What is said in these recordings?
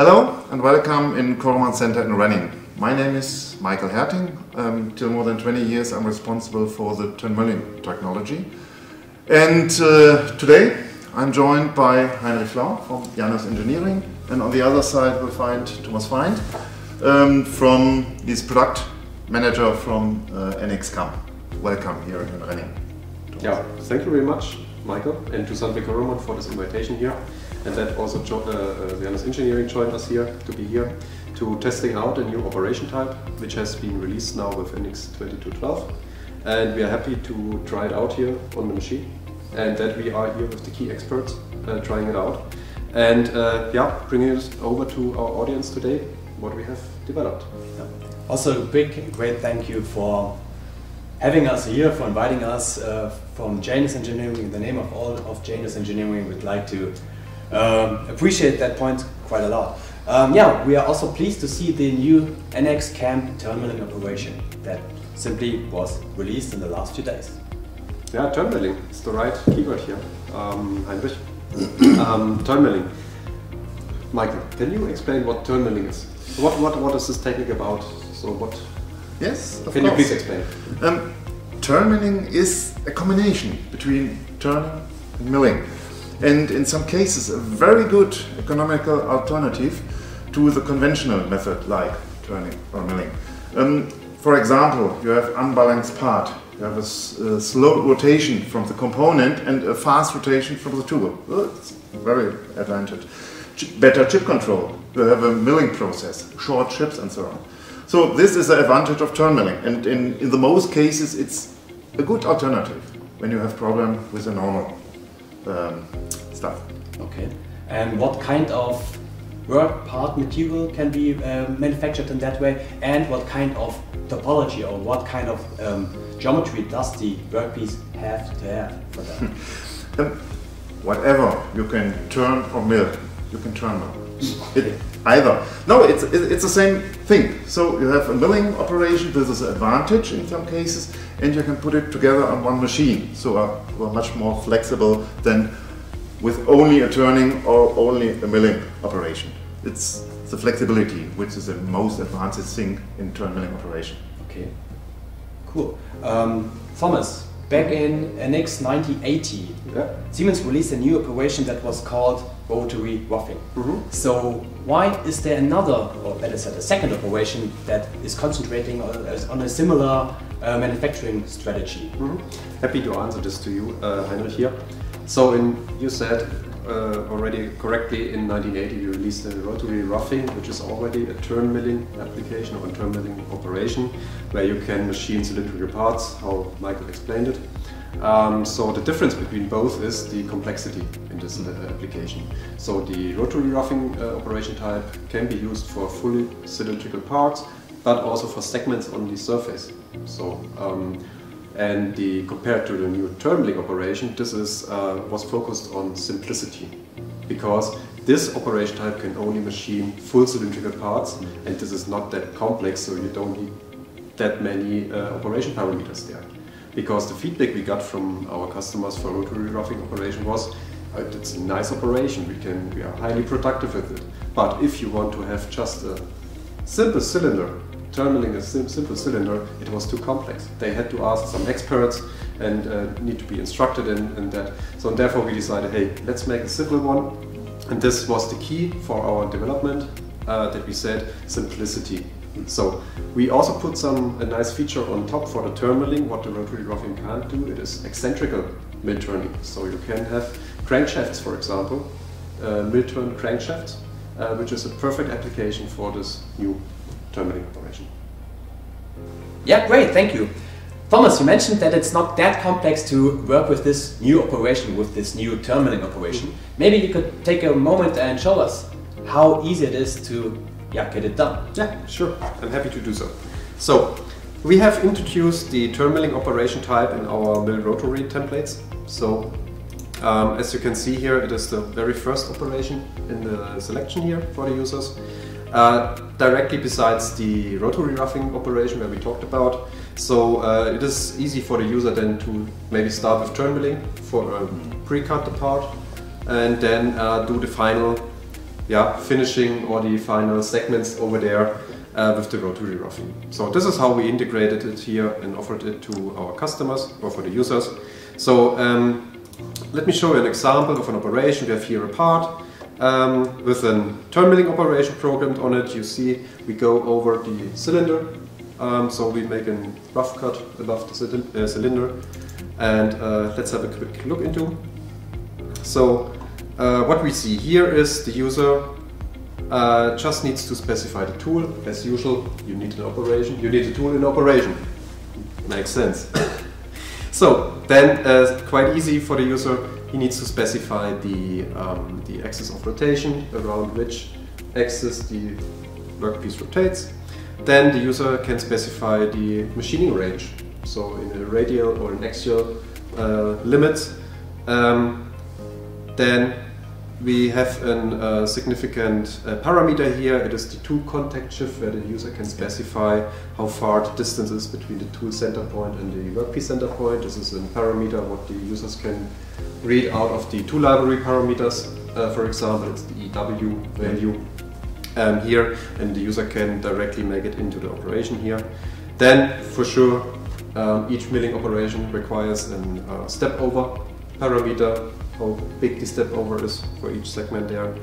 Hello and welcome in Coromant Center in Renning. My name is Michael Herting. Um, till more than 20 years I'm responsible for the turn milling technology. And uh, today I'm joined by Heinrich Flau from Janus Engineering and on the other side we'll find Thomas Feind um, from his product manager from uh, NX Cam. Welcome here in Renning. Yeah, thank you very much, Michael, and to Sandvik Coromant for this invitation here, and that also jo uh, uh, Engineering joined us here to be here to testing out a new operation type, which has been released now with NX 2212, and we are happy to try it out here on the machine, and that we are here with the key experts uh, trying it out, and uh, yeah, bringing it over to our audience today, what we have developed. Yeah. Also, big, great thank you for having us here, for inviting us uh, from Janus Engineering. In the name of all of Janus Engineering, we'd like to um, appreciate that point quite a lot. Um, yeah, we are also pleased to see the new NX Cam turn milling operation that simply was released in the last few days. Yeah, turn milling is the right keyword here, um, Heinrich. um, turn milling. Michael, can you explain what turn milling is? What, what, what is this technique about? So what Yes, Can course. you please explain? Um, is a combination between turning and milling, and in some cases a very good economical alternative to the conventional method like turning or milling. Um, for example, you have unbalanced part. You have a, a, slow rotation from the component and a fast rotation from the tool. Well, it's very advantage. Better chip control. You have a milling process, short chips and so on. So this is the advantage of turn milling, and in, in the most cases it's a good alternative when you have problem with the normal um, stuff. Okay. And what kind of work part material can be uh, manufactured in that way, and what kind of topology or what kind of um, geometry does the workpiece have to have for that? um, whatever you can turn or mill, you can turn mill. It, either. No, it's, it's the same thing. So you have a milling operation, this is an advantage in some cases, and you can put it together on one machine. So uh, we're much more flexible than with only a turning or only a milling operation. It's the flexibility which is the most advanced thing in turn milling operation. Okay, cool. Um, Thomas, back in NX 1980, yeah. Siemens released a new operation that was called rotary roughing. Mm -hmm. So why is there another, or better said, a second operation that is concentrating on, on a similar uh, manufacturing strategy? Mm -hmm. Happy to answer this to you, uh, Heinrich here. So in, you said uh, already correctly in 1980 you released the rotary roughing, which is already a turn milling application or a turn milling operation where you can machine cylindrical parts, how Michael explained it. Um, so the difference between both is the complexity in this uh, application. So the rotary roughing uh, operation type can be used for fully cylindrical parts, but also for segments on the surface. So um, and the compared to the new turn milling operation, this is uh, was focused on simplicity because this operation type can only machine full cylindrical parts, and this is not that complex, so you don't need that many uh, operation parameters there because the feedback we got from our customers for rotary roughing operation was uh, it's a nice operation, we can we are highly productive with it. But if you want to have just a simple cylinder, turn milling a sim simple cylinder, it was too complex. They had to ask some experts and uh, need to be instructed in, in that. So therefore we decided, hey, let's make a simple one. And this was the key for our development, uh, that we said simplicity. So we also put some a nice feature on top for the turn milling. What the rotary roughing can't do, it is eccentrical mill turning. So you can have crankshafts, for example, uh, mill turn crankshafts, uh, which is a perfect application for this new turn milling operation. Yeah, great, thank you. Thomas, you mentioned that it's not that complex to work with this new operation, with this new turn operation. Mm -hmm. Maybe you could take a moment and show us how easy it is to yeah, get it done. Yeah, sure. I'm happy to do so. So, we have introduced the turn milling operation type in our mill rotary templates. So, um, as you can see here, it is the very first operation in the selection here for the users. Uh, directly besides the rotary roughing operation where we talked about. So uh, it is easy for the user then to maybe start with turn milling for a pre-cut the part and then uh, do the final yeah, finishing or the final segments over there uh, with the rotary roughing. So this is how we integrated it here and offered it to our customers or for the users. So um, let me show you an example of an operation. We have here a part um, with a turn milling operation programmed on it. You see we go over the cylinder. Um, so we make a rough cut above the uh, cylinder. And uh, let's have a quick look into. So uh, what we see here is the user uh, just needs to specify the tool. As usual, you need an operation. You need a tool in operation. Makes sense. so then, uh, quite easy for the user. He needs to specify the um, the axis of rotation around which axis the workpiece rotates. Then the user can specify the machining range. So in a radial or an axial uh, limit. Um, then we have a uh, significant uh, parameter here. It is the tool contact shift where the user can specify how far the distance is between the tool center point and the workpiece center point. This is a parameter what the users can read out of the tool library parameters. Uh, for example, it's the EW value um, here and the user can directly make it into the operation here. Then for sure um, each milling operation requires a uh, step over parameter how big the step over is for each segment there.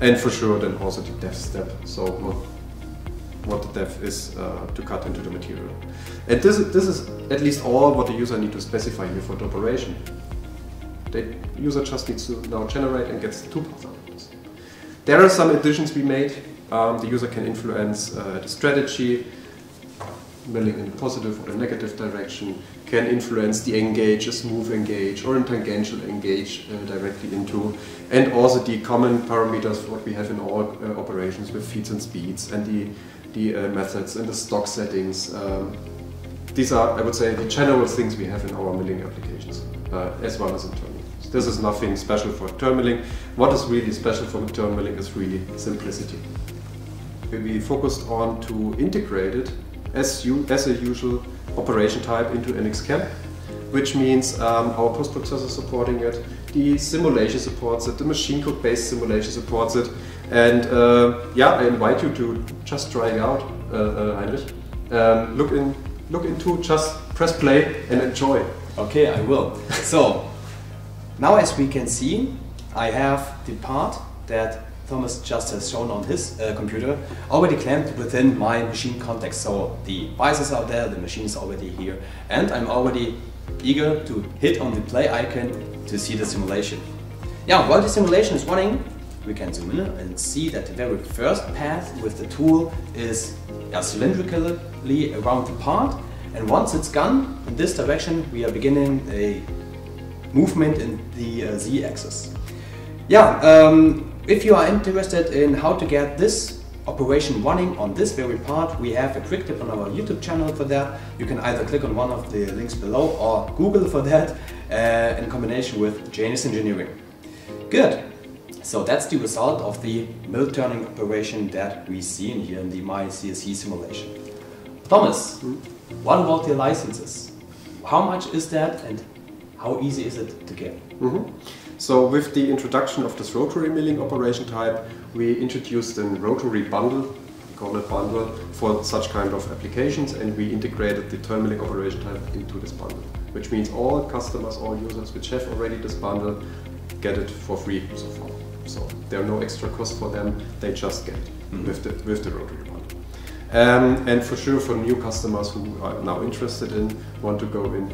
And for sure then also the depth step, so what, the depth is uh, to cut into the material. And this, this is at least all what the user need to specify here for the operation. The user just needs to now generate and gets two paths out There are some additions we made. Um, the user can influence uh, the strategy, milling in the positive or the negative direction, can influence the engage, a smooth engage or a tangential engage uh, directly into, and also the common parameters what we have in all uh, operations with feeds and speeds and the, the uh, methods and the stock settings. Um, these are, I would say, the general things we have in our milling applications, uh, as well as in milling. This is nothing special for turn milling. What is really special for turn milling is really simplicity. We focused on to integrate it as, as a usual operation type into NX which means um, our post-processor supporting it, the simulation supports it, the machine code-based simulation supports it, and uh, yeah, I invite you to just try it out, uh, uh, Heinrich. Um, look in, look into, just press play and enjoy. Okay, I will. so now, as we can see, I have the part that Thomas just has shown on his uh, computer, already clamped within my machine context. So the devices are there, the machine is already here, and I'm already eager to hit on the play icon to see the simulation. Yeah, while the simulation is running, we can zoom in and see that the very first path with the tool is yeah, cylindrically around the part. And once it's gone in this direction, we are beginning a movement in the uh, z-axis. Yeah, um, if you are interested in how to get this operation running on this very part, we have a quick tip on our YouTube channel for that. You can either click on one of the links below or Google for that uh, in combination with Janus Engineering. Good. So that's the result of the mill turning operation that we see in here in the MyCSC simulation. Thomas, hmm? what about the licenses? How much is that and how easy is it to get? Mm -hmm. So with the introduction of this rotary milling operation type, we introduced a rotary bundle, we call it bundle, for such kind of applications and we integrated the turn milling operation type into this bundle. Which means all customers, all users which have already this bundle get it for free so far. So there are no extra costs for them, they just get it mm -hmm. with, the, with the rotary bundle. Um, and for sure for new customers who are now interested in, want to go in,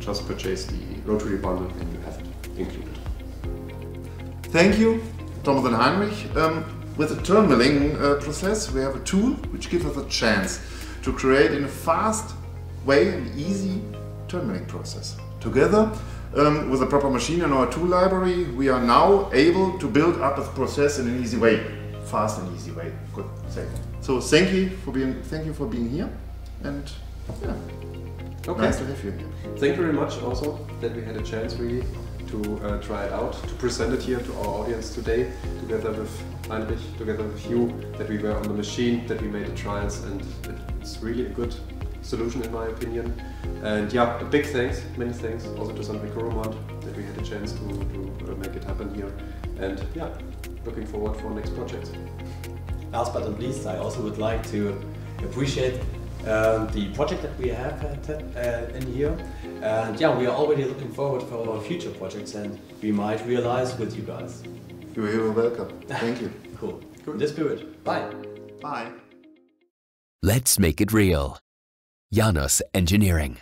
just purchase the rotary bundle and you have it included. Thank you, Thomas and Heinrich. Um, with the turn milling uh, process, we have a tool which gives us a chance to create in a fast way an easy turn milling process. Together, um, with a proper machine and our tool library, we are now able to build up a process in an easy way, fast and easy way. Good, say. So thank you for being thank you for being here, and yeah, okay. nice to have you here. Thank you very much also that we had a chance really to uh, try it out, to present it here to our audience today, together with Heinrich, together with you, that we were on the machine, that we made the trials, and it's really a good solution in my opinion. And yeah, a big thanks, many thanks also to Sandvik Coromant that we had a chance to, to make it happen here. And yeah, looking forward for next projects. Last but not least, I also would like to appreciate um, the project that we have at, uh, in here. And yeah, we are already looking forward for our future projects and we might realize with you guys. You're welcome. Thank you. cool. In this spirit. Bye. Bye. Let's make it real. Janus Engineering.